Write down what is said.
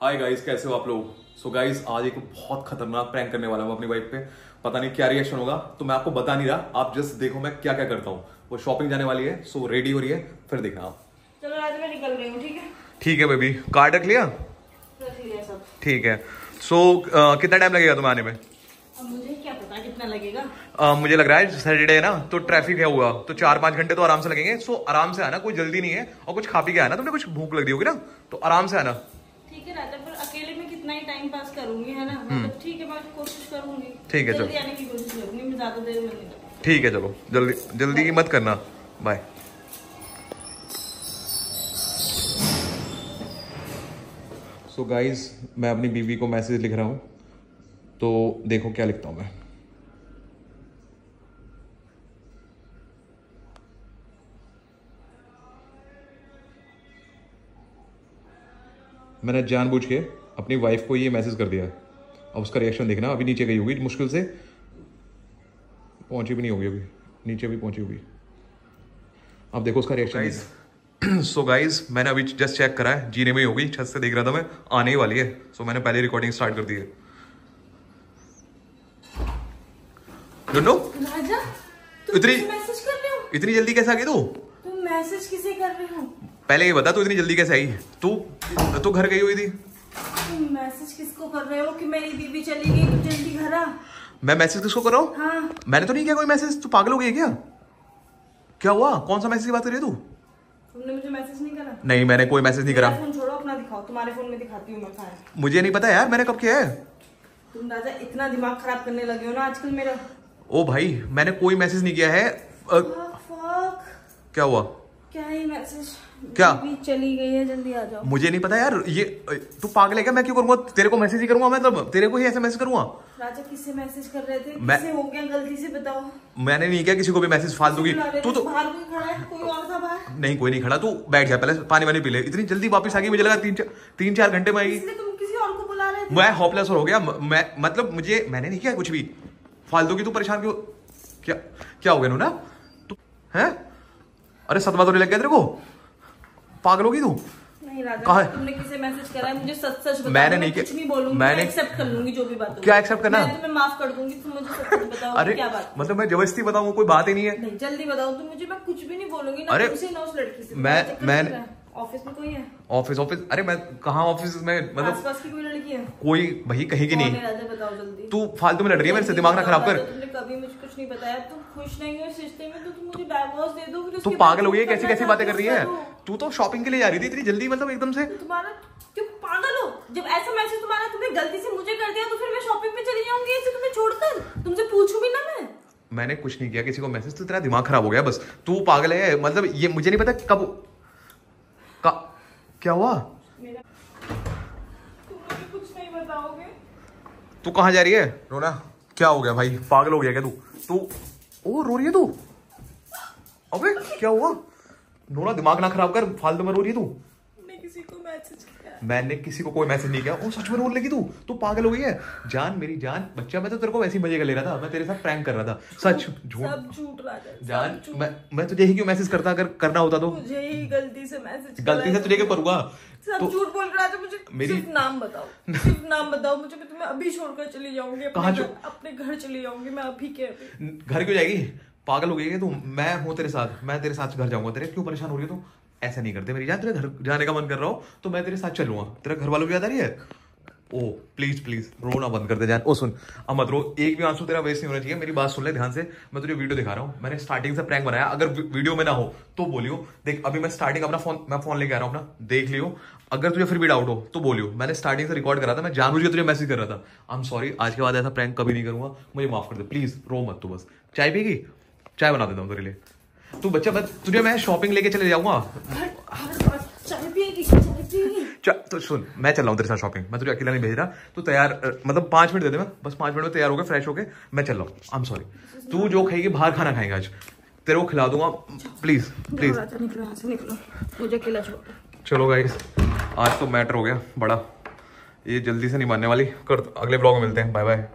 Hi guys कैसे हो आप लोग? सो गाइस आज एक बहुत खतरनाक प्रैंक करने वाला हूँ अपनी वाइफ पे। पता नहीं क्या रिएक्शन होगा तो मैं आपको बता नहीं रहा। आप जस्ट देखो मैं क्या क्या करता हूँ। वो शॉपिंग जाने वाली है सो so रेडी हो रही है फिर देखना आप। चलो आज मैं निकल रही हूँ ठीक है? ठीक है बेबी कार्ड रख लिया? ठीक है। सो so, uh, कितना टाइम लगेगा तुम्हें आने में? मुझे क्या पता कितना लगेगा। अ, मुझे लग रहा है सैटरडे है ना तो ट्रैफ़िक है हुआ। तो चार पाँच घंटे तो आराम से लगेंगे। सो आराम से आना कोई जल्दी नहीं है। और कुछ खा पी के आना तुमने कुछ भूख लग रही होगी ना तो आराम से आना। ठीक है राजा पर अकेले में कितना ही टाइम पास करूँगी है ना? मतलब ठीक है मैं कोशिश करूँगी। ठीक है, जल्दी चलो। आने की कोशिश करूँगी मैं ज़्यादा देर में नहीं ठीक है चलो। जल्दी जल्दी की मत करना। बाय सो गाइस मैं अपनी बीवी को मैसेज लिख रहा हूँ। तो देखो क्या लिखता हूँ मैं। मैंने जानबूझ के अपनी वाइफ को ये मैसेज कर दिया। अब उसका रिएक्शन देखना अभी नीचे गई होगी मुश्किल से पहुँची भी नहीं होगी अभी। नीचे भी पहुँची होगी। अब देखो उसका रिएक्शन सो गाइस मैंने अभी जस्ट चेक करा है जीने में ही होगी छत से देख रहा था मैं आने ही वाली है। सो so, मैंने पहले रिकॉर्डिंग स्टार्ट कर दी है। डोंट नो राजा इतनी- मैसेज कर रहे हो? इतनी जल्दी कैसे आ गई तू? तुम मैसेज किसे कर रहे हो? पहले ये बता तू इतनी जल्दी कैसे आई? तू तू घर गई हुई थी? मैसेज किसको कर रहे हो कि मेरी बीबी चली गई जल्दी घर आ? मैं मैसेज किसको कर? रहा हूँ। हाँ मैंने तो नहीं किया कोई मैसेज तू पागल हो गई क्या? क्या हुआ? कौन सा मैसेज की बात कर रही है तू? तुमने मुझे मैसेज नहीं करा? नहीं मैंने कोई मैसेज नहीं करा। फ़ोन छोड़ो अपना दिखाओ। तुम्हारे फ़ोन में दिखाती हूँ मैं मुझे नहीं पता यार मैंने कब किया है? तुम राजा इतना दिमाग खराब करने लगे हो ना आजकल मेरा। ओ भाई मैंने कोई मैसेज नहीं किया है. क्या हुआ? क्या ही मैसेज? क्या? चली गई है जल्दी आ जाओ। मुझे नहीं पता यार ये तू पागल है क्या? मैं क्यों करूँगा? तेरे को मैसेज ही करूँगा मैं तब? तेरे को ही ऐसे मैसेज करूँगा? राजा किससे मैसेज कर रहे थे? मैं- किससे हो गया गलती से बताओ। मैंने नहीं किया किसी को भी मैसेज फालतू की। तू तो बाहर कोई खड़ा है? कोई और था बाहर? नहीं कोई नहीं खड़ा। तू बैठ जा पहले पानी वानी पी ले। इतनी जल्दी वापस आ गई मुझे लगा तीन चार तीन चार घंटे में आएगी तुम किसी और को बुला रहे थे। मैं होपलेस हो गया। मैं मतलब मुझे मैंने नहीं किया कुछ भी। फालतू की तू परेशान क्यों क्या क्या हो गया ना तू हैं? अरे सदमा तो नहीं लग गया तेरे को? पागल होगी तू? नहीं राजा तुमने किसे मैसेज करा है? मुझे सच सच बताओ मैंने नहीं कुछ नहीं बोलूँगी मैंने- मैं एक्सेप्ट कर लूँगी जो भी बात क्या एक्सेप्ट करना? मैं माफ़ कर दूँगी तुम मुझे सच सच बताओ अरे क्या बात मतलब मैं ज़बरदस्ती बताऊँगा कोई बात ही नहीं है। नहीं जल्दी बताओ तुम मुझे मैं कुछ भी नहीं बोलूँगी ना अरे, तुमसे ना उस लड़की से। मैं- चक्कर मैं- चल रहा है। ऑफ़िस में कोई है ऑफ़िस ऑफ़िस अरे मैं कहा ऑफ़िस में? मतलब की कोई लड़की है? कोई भाई कहीं की नहीं। तू फालतू में लड़ रही है मेरे से दिमाग ना खराब कर। तुमने कभी मुझे कुछ नहीं बताया। तुम खुश नहीं हो इस रिश्ते में तो तुम मुझे डाइवोर्स दे दो फिर तू पागल हो गई है कैसी कैसी बातें कर रही है। तू तो शॉपिंग के लिए जा रही थी इतनी जल्दी मतलब एकदम से। तुम्हारा क्यों पागल हो? जब ऐसा मैसेज तुम्हारा तुमने गलती से मुझे कर दिया तो फिर मैं शॉपिंग पे चली जाऊँगी ऐसे तुम्हें छोड़कर? तुमसे पूछूँ भी ना मैं। मैंने कुछ नहीं किया किसी को मैसेज तो तेरा दिमाग खराब हो गया बस। तू पागल है मतलब ये मुझे नहीं पता कब का। क्या हुआ? मेरा तुम मुझे कुछ नहीं बताओगे तू कहा जा रही है? रोना क्या हो गया भाई? पागल हो गया क्या तू? तू ओ रो रही है तू? अबे क्या हुआ? नोना दिमाग ना खराब कर फालतू में रो रही है तू? किसी को मैसेज किया? मैंने किसी को कोई मैसेज नहीं किया। ओ सच में रोने लगी तू? तू पागल हो गई है। जान मेरी जान। बच्चा मैं तो तेरे को वैसे ही मज़े कर ले रहा था। मैं तेरे साथ प्रैंक कर रहा था। सच झूठ। सब झूठ राजा सब जान मैं मैं तुझे ही क्यों मैसेज करता? अगर करना होता तो। मुझे ही गलती से मैसेज गलती से तुझे क्या करूँगा? सब तो झूठ बोल रहा था मुझे मेरी- सिर्फ़ नाम बताओ। सिर्फ़ नाम बताओ मुझे मैं तुम्हें अभी छोड़कर चली जाऊँगी अपने अपने घर चली जाऊँगी मैं अभी के घर क्यों जाएगी? पागल हो गई है तू? मैं हूँ तेरे साथ। मैं तेरे साथ घर जाऊँगा। तेरे क्यों परेशान हो रही है तू? ऐसा नहीं करते। मेरी जान, तेरे घर जाने का मन कर रहा हो तो मैं तेरे साथ चलूँगा। तेरा घर वालों की याद आ रही है? ओ प्लीज़ प्लीज़ रोना बंद कर दे जान। ओ, सुन, अब मत रो। एक भी आँसू तेरा वेस्ट नहीं होना चाहिए। मेरी बात सुन ले ध्यान से। मैं तुझे वीडियो दिखा रहा हूँ। मैंने स्टार्टिंग से प्रैंक बनाया। अगर वीडियो में ना हो तो बोलियो। देख, अभी मैं स्टार्टिंग अपना फ़ोन मैं फ़ोन लेके आ रहा हूँ अपना। देख लियो। अगर तुझे फिर भी डाउट हो तो बोलियो। मैंने स्टार्टिंग से रिकॉर्ड करा था। मैं जानबूझ के तुझे मैसेज कर रहा था। आई एम सॉरी आज के बाद ऐसा प्रैंक कभी नहीं करूँगा। मुझे माफ़ कर दे। प्लीज़ रो मत तू बस। चाय पीगी चाय बना देता हूँ तेरे लिए। तू बच्चा मैं तुझे मैं शॉपिंग लेके चले जाऊँगा। चा- तो सुन मैं चल रहा हूँ तेरे साथ शॉपिंग मैं तुझे अकेला नहीं भेज रहा। तू तैयार मतलब पाँच मिनट दे दे मैं। बस पाँच मिनट में तैयार होकर फ्रेश होके मैं चल रहा हूँ। आई एम सॉरी तू जो खाएगी बाहर खाना खाएँगे आज। तेरे को खिला दूँगा। प्लीज़ प्लीज़ मुझे अकेला चलो गाइस आज तो मैटर हो गया बड़ा। ये जल्दी से नहीं मानने वाली। कर अगले ब्लॉग में मिलते हैं। Bye bye